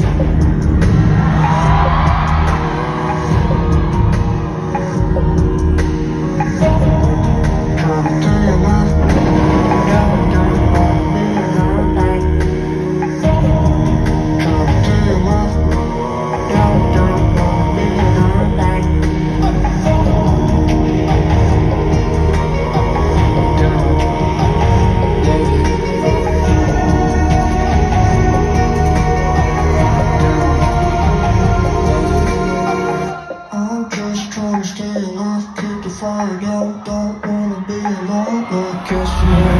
Bye. to fly again Don't wanna be alone, I guess you